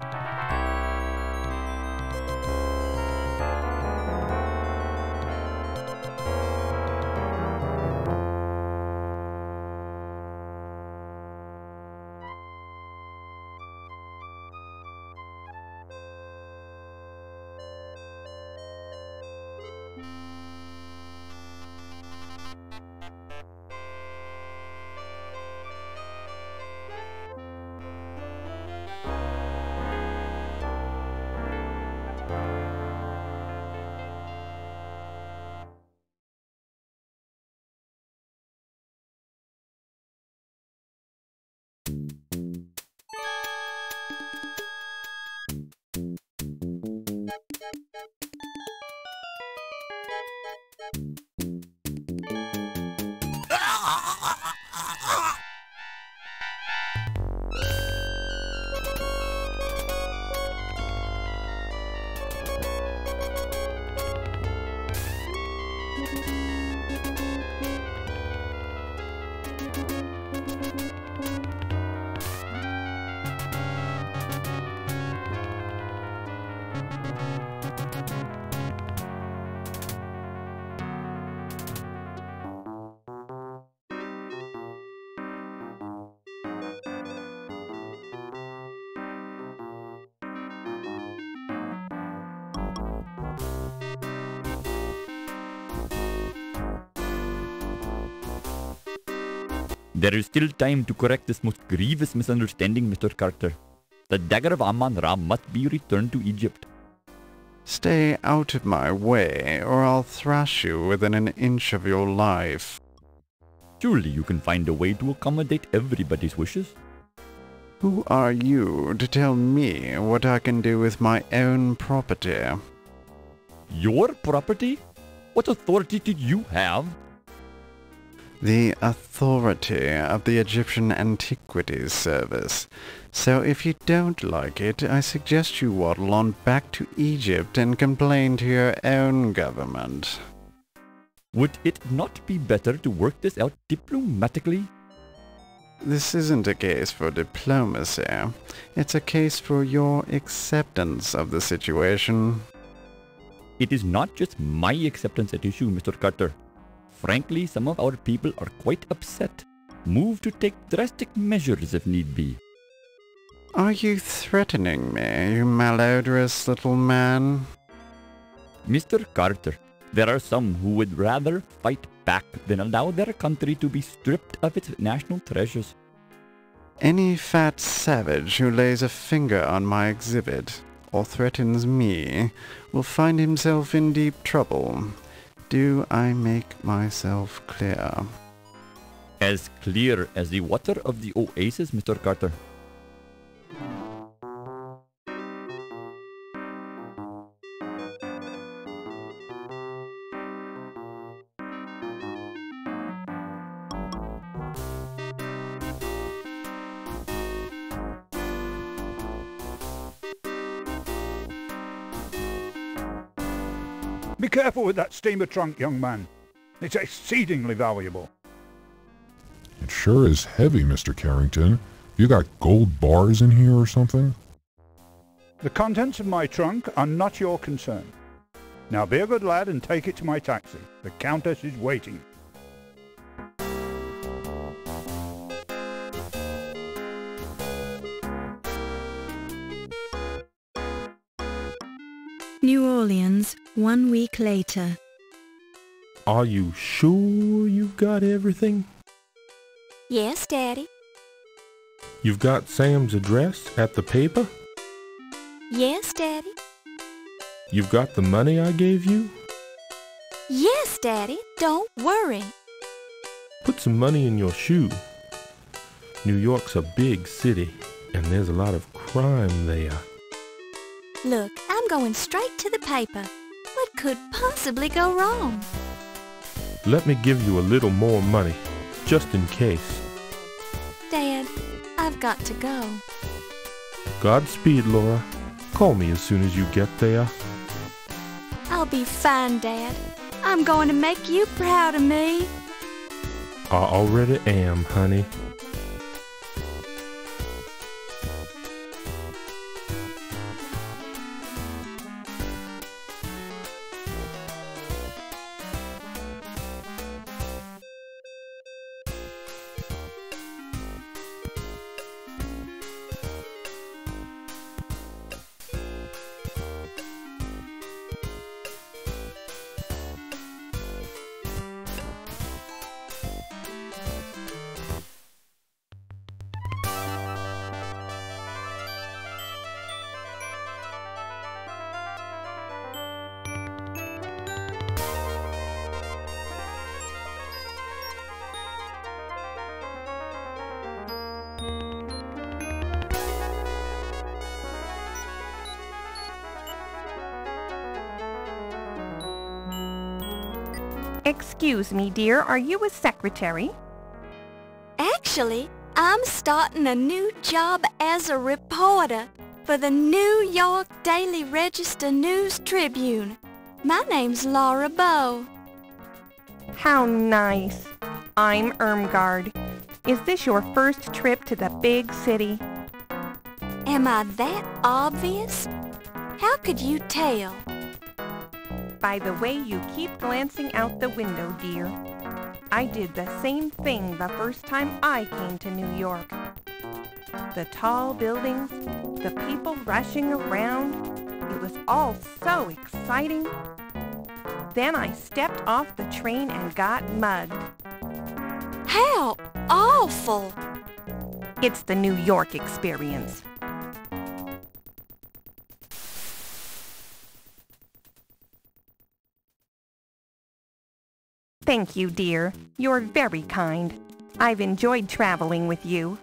you There is still time to correct this most grievous misunderstanding, Mr. Carter. The dagger of Amon Ra must be returned to Egypt. Stay out of my way, or I'll thrash you within an inch of your life. Surely you can find a way to accommodate everybody's wishes. Who are you to tell me what I can do with my own property? Your property? What authority did you have? The authority of the Egyptian Antiquities Service. So if you don't like it, I suggest you waddle on back to Egypt and complain to your own government. Would it not be better to work this out diplomatically? This isn't a case for diplomacy. It's a case for your acceptance of the situation. It is not just my acceptance at issue, Mr. Carter. Frankly, some of our people are quite upset, moved to take drastic measures if need be. Are you threatening me, you malodorous little man? Mr. Carter, there are some who would rather fight back than allow their country to be stripped of its national treasures. Any fat savage who lays a finger on my exhibit or threatens me will find himself in deep trouble. Do I make myself clear? As clear as the water of the oasis, Mr. Carter. Be careful with that steamer trunk, young man. It's exceedingly valuable. It sure is heavy, Mr. Carrington. You got gold bars in here or something? The contents of my trunk are not your concern. Now be a good lad and take it to my taxi. The Countess is waiting. Orleans, one week later. Are you sure you've got everything? Yes, Daddy. You've got Sam's address at the paper? Yes, Daddy. You've got the money I gave you? Yes, Daddy. Don't worry. Put some money in your shoe. New York's a big city, and there's a lot of crime there. Look, I'm going straight to the paper. Could possibly go wrong? Let me give you a little more money, just in case. Dad, I've got to go. Godspeed, Laura. Call me as soon as you get there. I'll be fine, Dad. I'm going to make you proud of me. I already am, honey. Excuse me, dear, are you a secretary? Actually, I'm starting a new job as a reporter for the New York Daily Register News Tribune. My name's Laura Bow. How nice. I'm Irmgard. Is this your first trip to the big city? Am I that obvious? How could you tell? By the way you keep glancing out the window, dear. I did the same thing the first time I came to New York. The tall buildings, the people rushing around, it was all so exciting. Then I stepped off the train and got mugged. How awful! It's the New York experience. Thank you, dear. You're very kind. I've enjoyed traveling with you.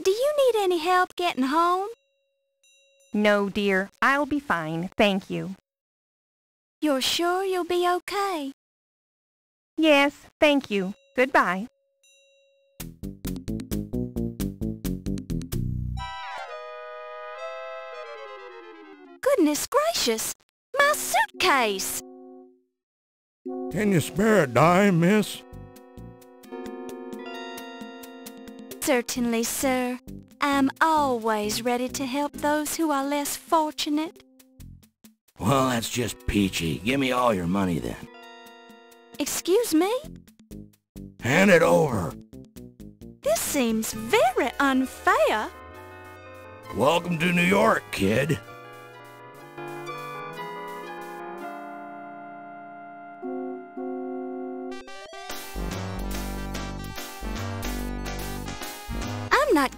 Do you need any help getting home? No, dear. I'll be fine, thank you. You're sure you'll be okay? Yes, thank you. Goodbye. Goodness gracious! My suitcase! Can you spare a dime, miss? Certainly, sir. I'm always ready to help those who are less fortunate. Well, that's just peachy. Give me all your money then. Excuse me? Hand it over. This seems very unfair. Welcome to New York, kid.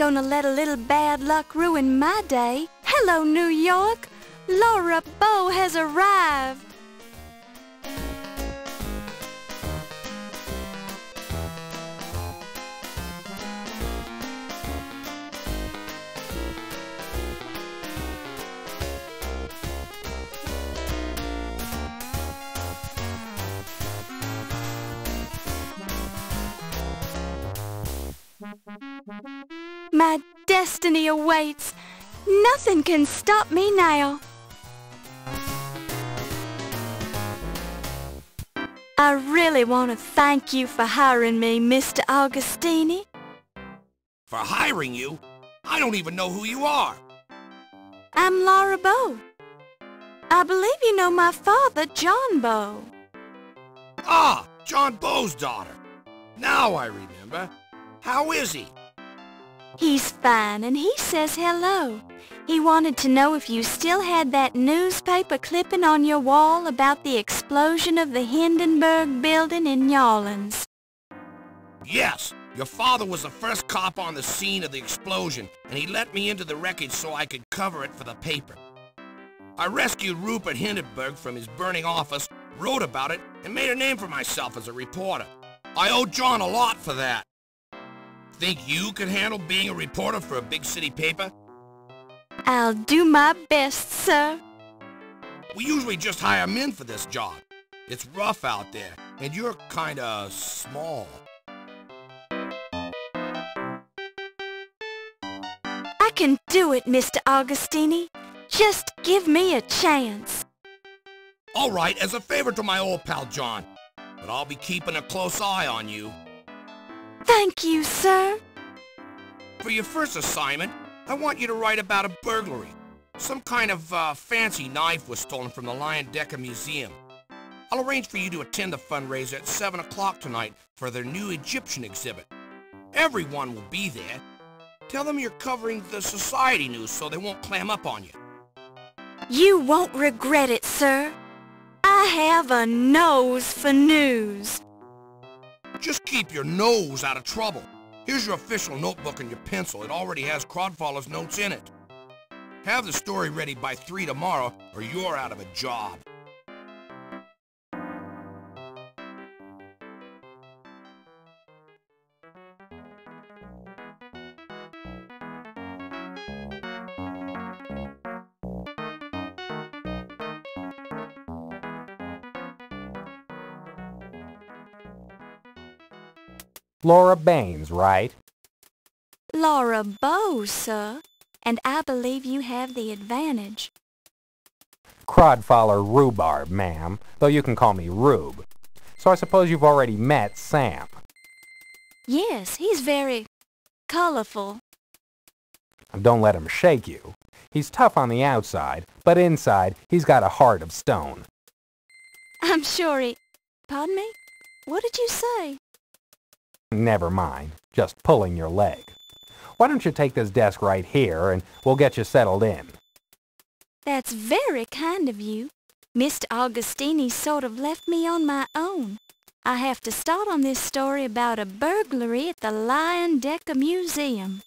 Gonna let a little bad luck ruin my day. Hello, New York. Laura Bow has arrived. My destiny awaits. Nothing can stop me now. I really want to thank you for hiring me, Mr. Augustini. For hiring you? I don't even know who you are. I'm Laura Bow. I believe you know my father, John Bow. Ah, John Bow's daughter. Now I remember. How is he? He's fine, and he says hello. He wanted to know if you still had that newspaper clipping on your wall about the explosion of the Hindenburg building in Orleans. Yes, your father was the first cop on the scene of the explosion, and he let me into the wreckage so I could cover it for the paper. I rescued Rupert Hindenburg from his burning office, wrote about it, and made a name for myself as a reporter. I owe John a lot for that. Think you could handle being a reporter for a big city paper? I'll do my best, sir. We usually just hire men for this job. It's rough out there, and you're kinda small. I can do it, Mr. Augustini. Just give me a chance. All right, as a favor to my old pal John. But I'll be keeping a close eye on you. Thank you, sir. For your first assignment, I want you to write about a burglary. Some kind of uh, fancy knife was stolen from the Leyendecker Museum. I'll arrange for you to attend the fundraiser at 7 o'clock tonight for their new Egyptian exhibit. Everyone will be there. Tell them you're covering the society news so they won't clam up on you. You won't regret it, sir. I have a nose for news. Just keep your nose out of trouble. Here's your official notebook and your pencil. It already has Crodfoller's notes in it. Have the story ready by 3 tomorrow or you're out of a job. Laura Baines, right? Laura Bowes, sir. And I believe you have the advantage. Crodfoller Rhubarb, ma'am, though you can call me Rube. So I suppose you've already met Sam. Yes, he's very colorful. Don't let him shake you. He's tough on the outside, but inside he's got a heart of stone. I'm sure he... Pardon me? What did you say? Never mind. Just pulling your leg. Why don't you take this desk right here and we'll get you settled in. That's very kind of you. Mr. Augustini sort of left me on my own. I have to start on this story about a burglary at the Leyendecker Museum.